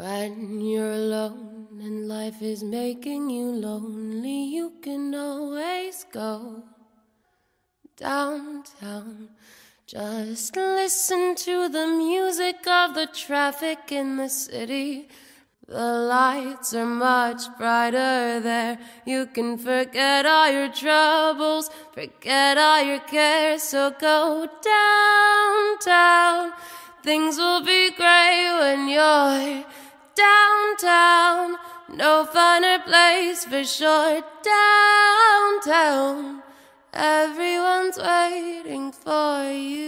When you're alone and life is making you lonely, you can always go downtown. Just listen to the music of the traffic in the city. The lights are much brighter there. You can forget all your troubles, forget all your cares. So go downtown. Things will be great when you're downtown. No finer place for sure. Downtown. Everyone's waiting for you.